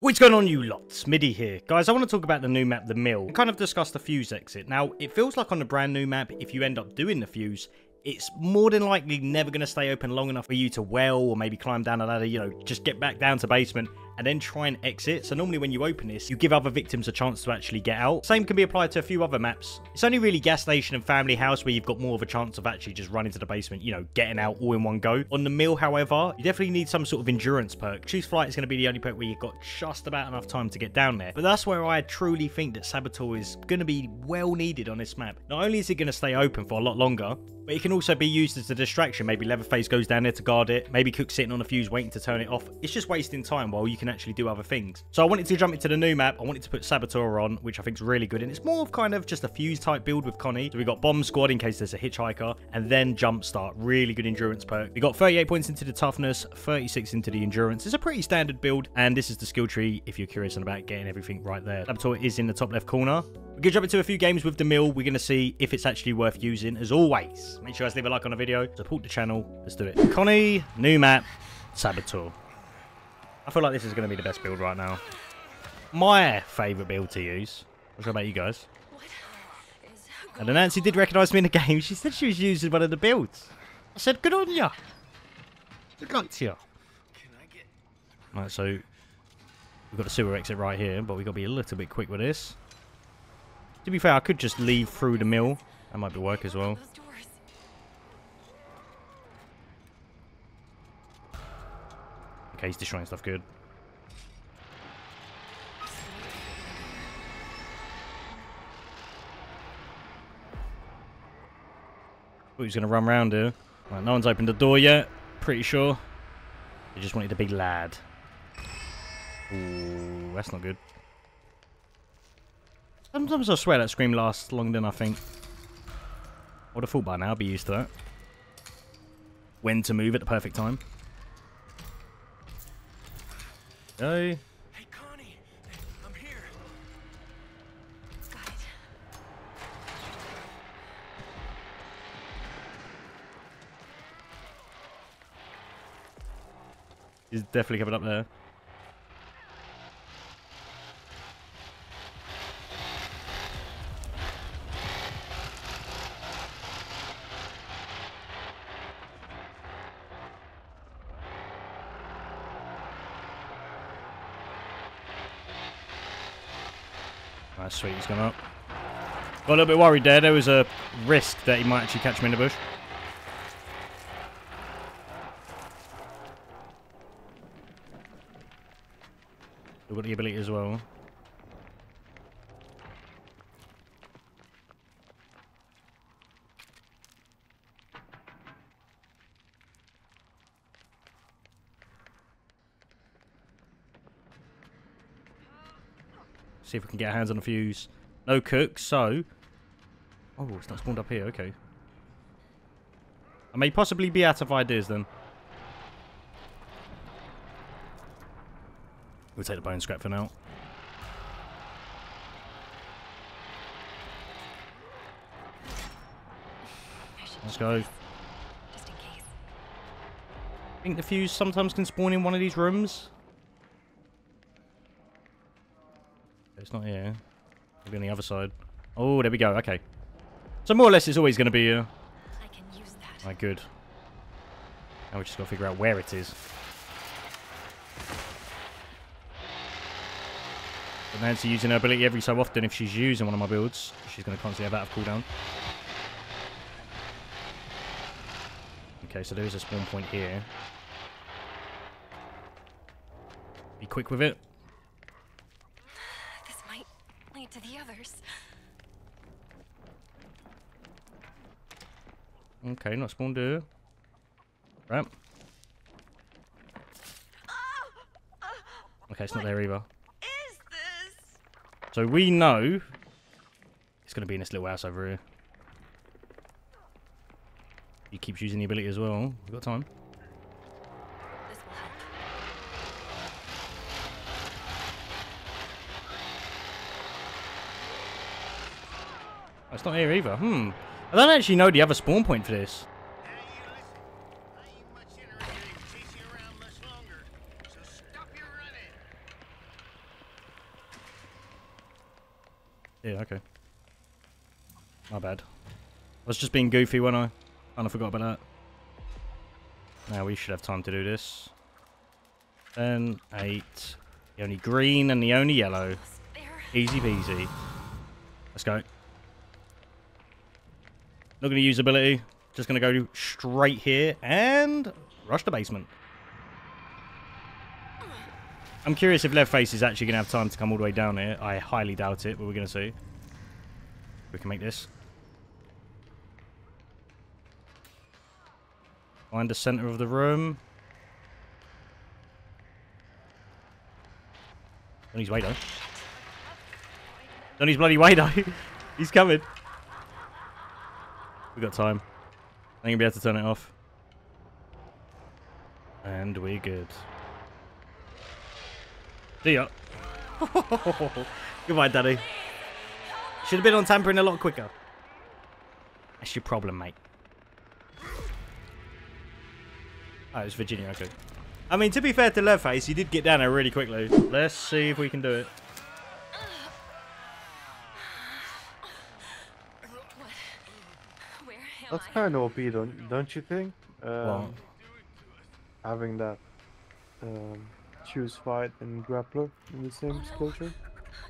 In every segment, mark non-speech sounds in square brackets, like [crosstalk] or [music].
What's going on you lots? Middi here. Guys, I want to talk about the new map, The Mill, and kind of discuss the fuse exit. Now, it feels like on the brand new map, if you end up doing the fuse, it's more than likely never going to stay open long enough for you to well or maybe climb down a ladder, you know, just get back down to basement and then try and exit. So normally when you open this, you give other victims a chance to actually get out. Same can be applied to a few other maps. It's only really gas station and family house where you've got more of a chance of actually just running to the basement, you know, getting out all in one go. On the mill, however, you definitely need some sort of endurance perk. Choose flight is going to be the only perk where you've got just about enough time to get down there. But that's where I truly think that Saboteur is going to be well needed on this map. Not only is it going to stay open for a lot longer, but it can also be used as a distraction. Maybe Leatherface goes down there to guard it. Maybe Cook's sitting on a fuse waiting to turn it off. It's just wasting time while you can actually do other things. So I wanted to jump into the new map. I wanted to put Saboteur on, which I think is really good. And it's more of kind of just a fuse type build with Connie. So we got Bomb Squad in case there's a hitchhiker. And then Jumpstart. Really good endurance perk. We got 38 points into the toughness, 36 into the endurance. It's a pretty standard build. And this is the skill tree if you're curious about getting everything right there. Saboteur is in the top left corner. We're going to jump into a few games with the mill. We're going to see if it's actually worth using. As always, make sure you guys leave a like on the video. Support the channel. Let's do it. Connie, new map, Saboteur. I feel like this is going to be the best build right now. My favourite build to use. What about you guys? And Nancy did recognise me in the [laughs] game. She said she was using one of the builds. I said, good on ya. Good luck to ya. Right, so we've got the sewer exit right here, but we've got to be a little bit quick with this. To be fair, I could just leave through the mill. That might be work as well. Okay, he's destroying stuff good. Oh, he's going to run round here. Right, no one's opened the door yet. Pretty sure. They just wanted a big lad. Ooh, that's not good. Sometimes I swear that scream lasts longer than I think. I would have thought by now I'd be used to that. When to move at the perfect time. Go. Hey, Connie, I'm here. Got it. He's definitely coming up there. That's sweet, he's gone up. Got a little bit worried there. There was a risk that he might actually catch me in the bush. Got the ability as well. See if we can get our hands on a fuse. No cook, so... Oh, it's not spawned up here, okay. I may possibly be out of ideas then. We'll take the bone scrap for now. Let's go. Just in case. I think the fuse sometimes can spawn in one of these rooms. It's not here. Maybe on the other side. Oh, there we go. Okay. So more or less it's always going to be... Uh, I can use that. right, good. Now we just got to figure out where it is. But Nancy using her ability every so often if she's using one of my builds. She's going to constantly have that of cooldown. Okay, so there is a spawn point here. Be quick with it. This might lead to the others. Okay, not spawned here. Right. Okay, it's not there either. So we know it's going to be in this little house over here. He keeps using the ability as well. We've got time. It's not here either. Hmm. I don't actually know the other spawn point for this. Yeah, okay. My bad. I was just being goofy when I kind of forgot about that. Now we should have time to do this. Ten, eight. The only green and the only yellow. Easy peasy. Let's go. Not going to use ability. Just going to go straight here and rush the basement. I'm curious if Leatherface is actually going to have time to come all the way down here. I highly doubt it, but we're going to see. We can make this. Find the center of the room. On his way though. On bloody way though. [laughs] He's coming. We got time. I think we'll be able to turn it off. And we're good. See ya. [laughs] Goodbye, Daddy. Should have been on tampering a lot quicker. That's your problem, mate. Oh, it's Virginia, okay. I mean, to be fair to Leatherface, he did get down there really quickly. Let's see if we can do it. Where am That's kind of OP, don't don't you think? Um, Well, having that um, choose fight and grappler in the same skill tree.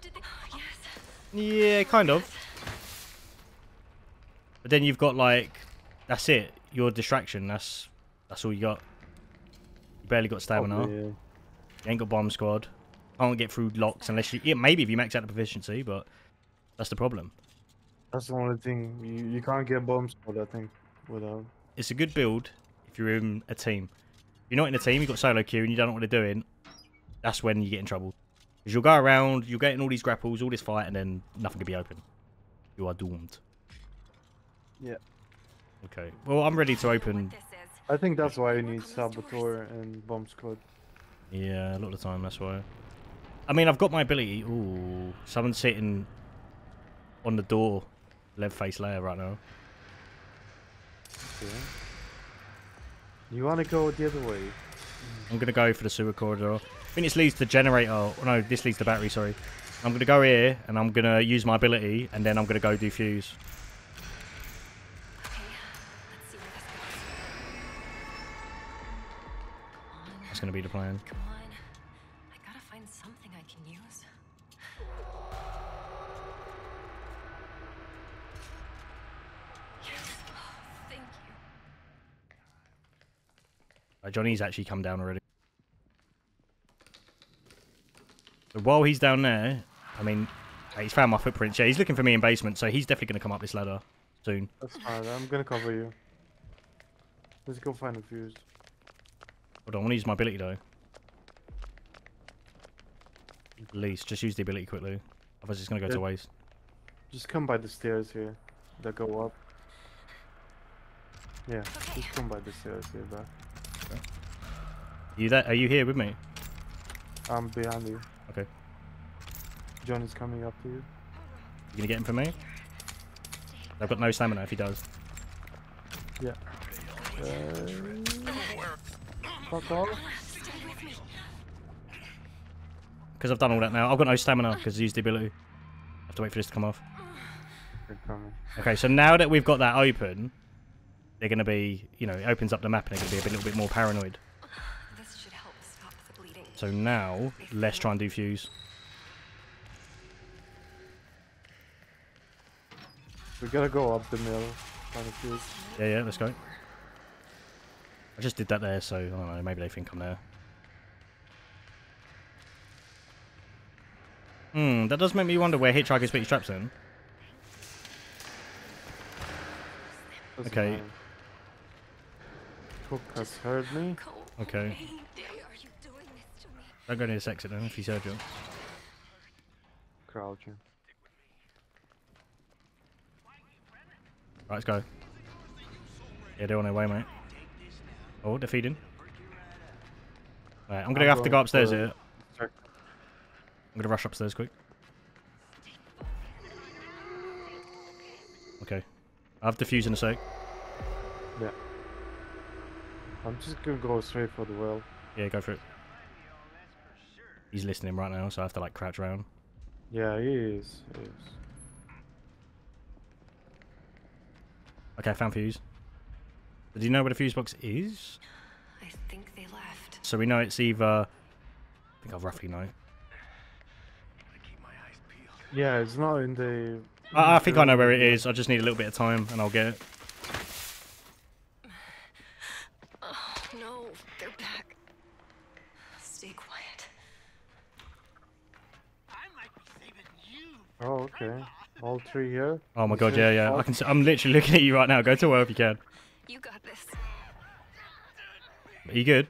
Did they... Yes. yeah, kind of. But then you've got like, that's it. Your distraction. That's that's all you got. You barely got stamina. Probably, yeah. You ain't got bomb squad. Can't get through locks unless you. Yeah, maybe if you max out the proficiency, but that's the problem. That's the only thing you, you can't get bomb squad. I think without. It's a good build if you're in a team. If you're not in a team, you've got solo queue and you don't know what they're doing. That's when you get in trouble. Because you'll go around, you'll get in all these grapples, all this fight, and then nothing can be open. You are doomed. Yeah. Okay. Well, I'm ready to open. What this is. I think that's why you need Work Saboteur and bomb squad. Yeah, a lot of the time, that's why. I mean, I've got my ability. Ooh, someone's sitting on the door, lead face layer right now. Okay. You want to go the other way? I'm gonna go for the sewer corridor. I think this leads to the generator. Oh, no, this leads to the battery. Sorry. I'm gonna go here and I'm gonna use my ability, and then I'm gonna go do fuse. Okay. Let's see where this goes. Come on. That's gonna be the plan. Uh, Johnny's actually come down already. So while he's down there, I mean, uh, he's found my footprints. Yeah, he's looking for me in basement, so he's definitely gonna come up this ladder soon. That's fine. I'm gonna cover you. Let's go find a fuse. Hold on, I want to use my ability though. At least, just use the ability quickly. Otherwise, it's gonna go to waste. Just come by the stairs here that go up. Yeah, just come by the stairs here, bro. You that? Are you here with me? I'm behind you. Okay. John is coming up to you. You gonna get him for me? I've got no stamina if he does. Yeah. Uh, fuck off. Stay with me. Because I've done all that now. I've got no stamina because I used the ability. I have to wait for this to come off. Okay, so now that we've got that open, they're gonna be, you know, it opens up the map and they're gonna be a little bit more paranoid. This should help stop the bleeding. So now, let's try and do fuse. We gotta go up the mill, Find a fuse. Yeah, yeah, let's go. I just did that there, so I don't know. Maybe they think I'm there. Hmm, that does make me wonder where Hitchhiker's put his traps in. Doesn't Okay. matter. Cook has heard me. Okay. away. Why are you doing this to me? Don't go near this exit then, if he's heard you. Crouching. Right, let's go. Yeah, they're on their way, mate. Oh, they're feeding. Right, I'm gonna I'm have to go upstairs for- here. Check. I'm gonna rush upstairs quick. Okay. I have defuse in a sec. Yeah. I'm just gonna go straight for the well. Yeah, go for it. He's listening right now, so I have to like crouch around. Yeah, he is. He is. Okay, I found fuse. Do you know where the fuse box is? I think they left. So we know it's either. I think I roughly know. Yeah, it's not in the. I, I think I know where it is. I just need a little bit of time, and I'll get it. Oh, okay. All three here. Oh my god, yeah, yeah. I can. See, I'm literally [laughs] looking at you right now. Go to where if you can. You got this. Are you good?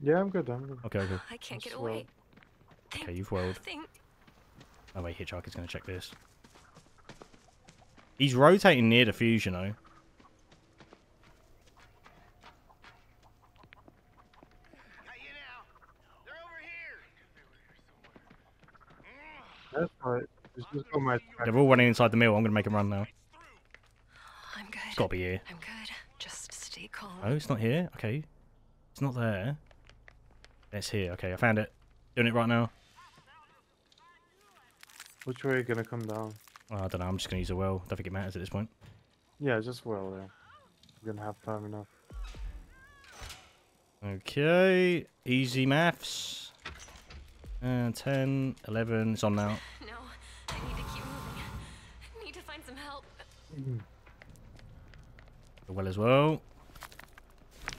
Yeah, I'm good. I'm good. Okay, okay. I can't get Just roll. away. Think, Okay, you've welled. think. Oh wait, Hitchhiker's gonna check this. He's rotating near the fuse, you know. Got you now. They're over here. That's right. It's just on my track. They're all running inside the mill. I'm gonna make them run now. I'm good. It's gotta be here. I'm good. Just stay calm. Oh, it's not here. Okay, it's not there. It's here. Okay, I found it. Doing it right now. Which way are you gonna come down? Oh, I don't know. I'm just gonna use a well. Don't think it matters at this point. Yeah, just well there. We're gonna have time enough. Okay, easy maths. And 10, 11, it's on now. No, I need to keep moving. I need to find some help. The well as well.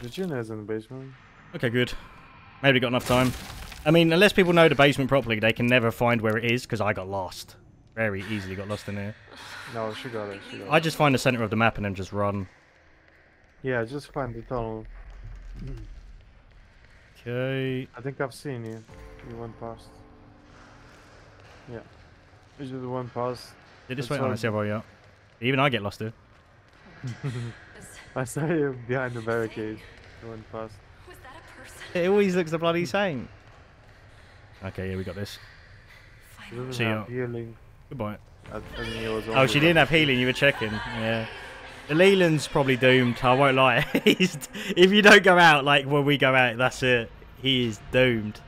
The gin is in the basement. Okay, good. Maybe got enough time. I mean, unless people know the basement properly, they can never find where it is because I got lost. Very easily got lost in there. No, she got it. She got it. I just find the center of the map and then just run. Yeah, just find the tunnel. Okay. I think I've seen you. You went past. Yeah. You just went past. Did this That's way? Oh, all. that's the other way up. Even I get lost here. Is, [laughs] I saw you behind the barricade. You went past. was that a person? It always looks the bloody same. Okay, yeah, we got this. She Finally. See ya. have healing. Goodbye. I, I think it was Oh, she didn't have healing. You were checking. Yeah. The Leland's probably doomed. I won't lie. [laughs] He's, if you don't go out like when we go out, that's it. He is doomed.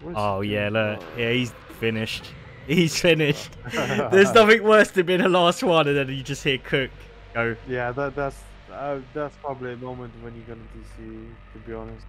Where's Oh yeah, look. Yeah, he's finished. [laughs] He's finished. [laughs] There's nothing worse than being the last one and then you just hear Cook go. Yeah, that that's uh, that's probably a moment when you're gonna DC. To be honest.